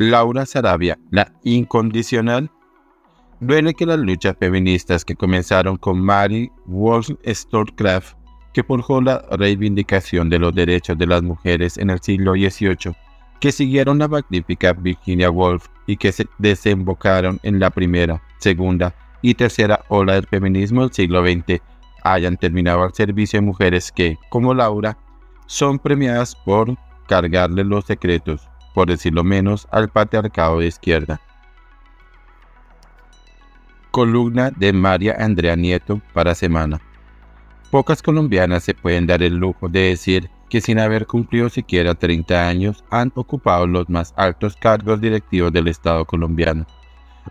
Laura Sarabia, la incondicional. Duele que las luchas feministas que comenzaron con Mary Wollstonecraft, que forjó la reivindicación de los derechos de las mujeres en el siglo XVIII, que siguieron la magnífica Virginia Woolf y que se desembocaron en la primera, segunda y tercera ola del feminismo del siglo XX, hayan terminado al servicio de mujeres que, como Laura, son premiadas por cargarle los secretos, por decirlo menos, al patriarcado de izquierda. Columna de María Andrea Nieto para Semana. Pocas colombianas se pueden dar el lujo de decir que sin haber cumplido siquiera 30 años han ocupado los más altos cargos directivos del Estado colombiano.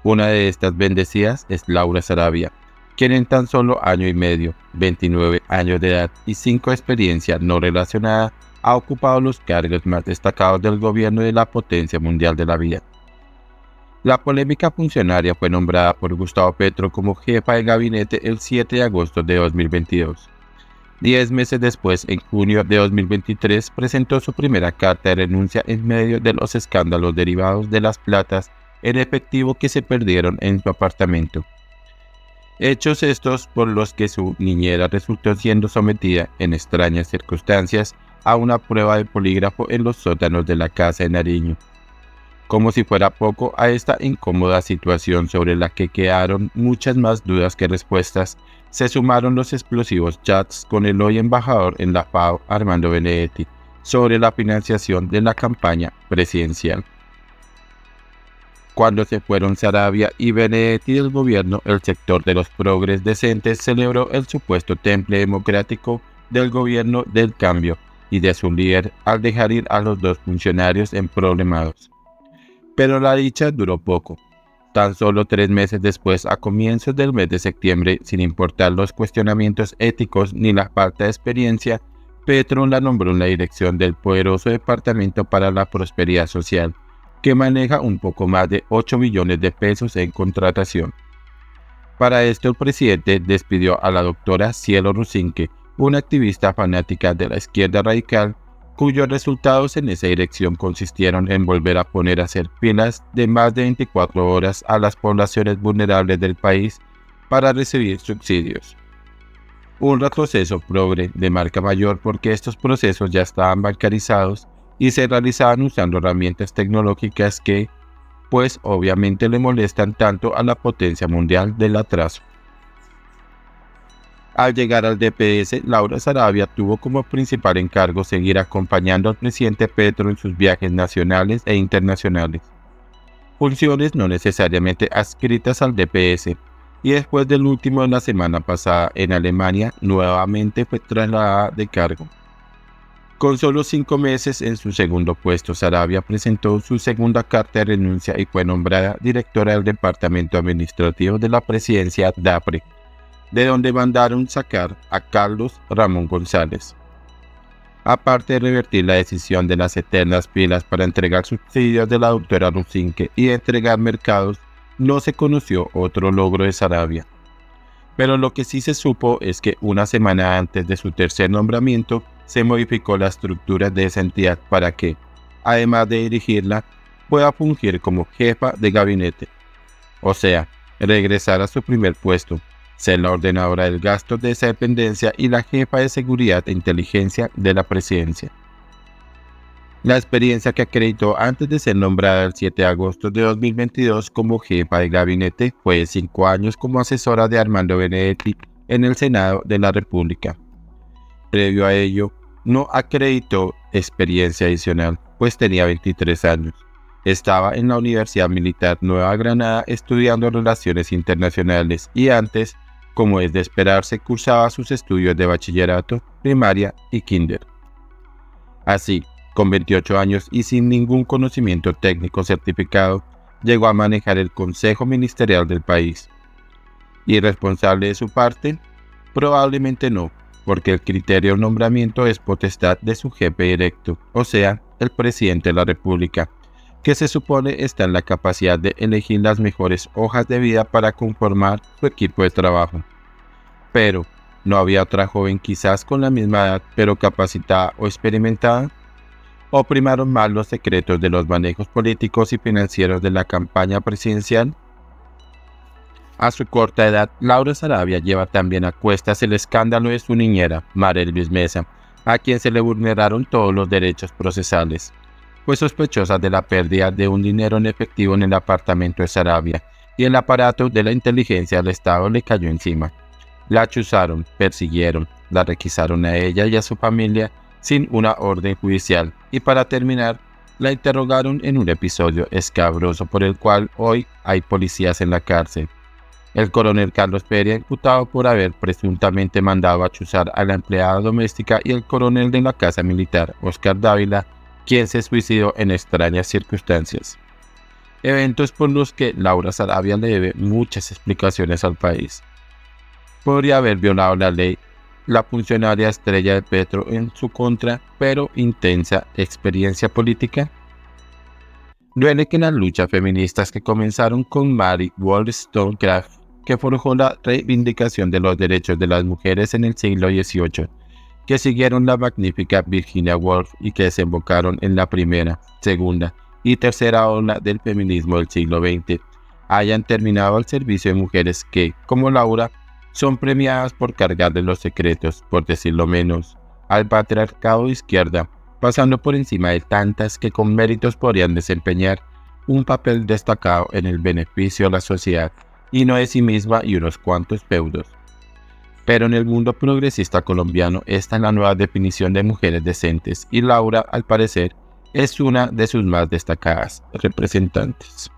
Una de estas bendecidas es Laura Sarabia, quien en tan solo año y medio, 29 años de edad y 5 de experiencia no relacionada, ha ocupado los cargos más destacados del gobierno de la potencia mundial de la vida. La polémica funcionaria fue nombrada por Gustavo Petro como jefa de gabinete el 7 de agosto de 2022. Diez meses después, en junio de 2023, presentó su primera carta de renuncia en medio de los escándalos derivados de las platas en efectivo que se perdieron en su apartamento. Hechos estos por los que su niñera resultó siendo sometida en extrañas circunstancias a una prueba de polígrafo en los sótanos de la casa de Nariño. Como si fuera poco a esta incómoda situación sobre la que quedaron muchas más dudas que respuestas, se sumaron los explosivos chats con el hoy embajador en la FAO Armando Benedetti sobre la financiación de la campaña presidencial. Cuando se fueron Sarabia y Benedetti del gobierno, el sector de los progres decentes celebró el supuesto temple democrático del gobierno del cambio y de su líder al dejar ir a los dos funcionarios en problemados. Pero la dicha duró poco. Tan solo tres meses después, a comienzos del mes de septiembre, sin importar los cuestionamientos éticos ni la falta de experiencia, Petro la nombró en la dirección del poderoso Departamento para la Prosperidad Social, que maneja un poco más de 8 millones de pesos en contratación. Para esto el presidente despidió a la doctora Cielo Rusinque, una activista fanática de la izquierda radical cuyos resultados en esa dirección consistieron en volver a poner a hacer filas de más de 24 horas a las poblaciones vulnerables del país para recibir subsidios. Un retroceso progre de marca mayor porque estos procesos ya estaban bancarizados y se realizaban usando herramientas tecnológicas que, pues obviamente le molestan tanto a la potencia mundial del atraso. Al llegar al DPS, Laura Sarabia tuvo como principal encargo seguir acompañando al presidente Petro en sus viajes nacionales e internacionales. Funciones no necesariamente adscritas al DPS, y después del último de la semana pasada en Alemania, nuevamente fue trasladada de cargo. Con solo cinco meses en su segundo puesto, Sarabia presentó su segunda carta de renuncia y fue nombrada directora del Departamento Administrativo de la Presidencia DAPRE de donde mandaron sacar a Carlos Ramón González. Aparte de revertir la decisión de las eternas pilas para entregar subsidios de la doctora Rusinque y entregar mercados, no se conoció otro logro de Sarabia. Pero lo que sí se supo es que una semana antes de su tercer nombramiento se modificó la estructura de esa entidad para que, además de dirigirla, pueda fungir como jefa de gabinete. O sea, regresar a su primer puesto, ser la ordenadora del gasto de esa dependencia y la jefa de seguridad e inteligencia de la presidencia. La experiencia que acreditó antes de ser nombrada el 7 de agosto de 2022 como jefa de gabinete fue cinco años como asesora de Armando Benedetti en el Senado de la República. Previo a ello, no acreditó experiencia adicional, pues tenía 23 años. Estaba en la Universidad Militar Nueva Granada estudiando relaciones internacionales y antes como es de esperarse, cursaba sus estudios de bachillerato, primaria y kinder. Así, con 28 años y sin ningún conocimiento técnico certificado, llegó a manejar el Consejo Ministerial del país. ¿Irresponsable de su parte? Probablemente no, porque el criterio de nombramiento es potestad de su jefe directo, o sea, el presidente de la República, que se supone está en la capacidad de elegir las mejores hojas de vida para conformar su equipo de trabajo. Pero, ¿no había otra joven quizás con la misma edad, pero capacitada o experimentada? o primaron más los secretos de los manejos políticos y financieros de la campaña presidencial? A su corta edad, Laura Sarabia lleva también a cuestas el escándalo de su niñera, Marel Luis Mesa, a quien se le vulneraron todos los derechos procesales. Fue sospechosa de la pérdida de un dinero en efectivo en el apartamento de Sarabia y el aparato de la inteligencia del Estado le cayó encima. La achuzaron, persiguieron, la requisaron a ella y a su familia sin una orden judicial y para terminar, la interrogaron en un episodio escabroso por el cual hoy hay policías en la cárcel el coronel Carlos Pérez, imputado por haber presuntamente mandado a chuzar a la empleada doméstica, y el coronel de la Casa Militar, Oscar Dávila, quien se suicidó en extrañas circunstancias. Eventos por los que Laura Sarabia le debe muchas explicaciones al país. Podría haber violado la ley la funcionaria estrella de Petro en su contra, pero intensa experiencia política. Duele que las luchas feministas que comenzaron con Mary Wollstonecraft que forjó la reivindicación de los derechos de las mujeres en el siglo XVIII, que siguieron la magnífica Virginia Woolf y que desembocaron en la primera, segunda y tercera ola del feminismo del siglo XX, hayan terminado al servicio de mujeres que, como Laura, son premiadas por cargarle los secretos, por decirlo menos, al patriarcado de izquierda, pasando por encima de tantas que con méritos podrían desempeñar un papel destacado en el beneficio de la sociedad y no de sí misma y unos cuantos feudos. Pero en el mundo progresista colombiano esta es la nueva definición de mujeres decentes y Laura, al parecer, es una de sus más destacadas representantes.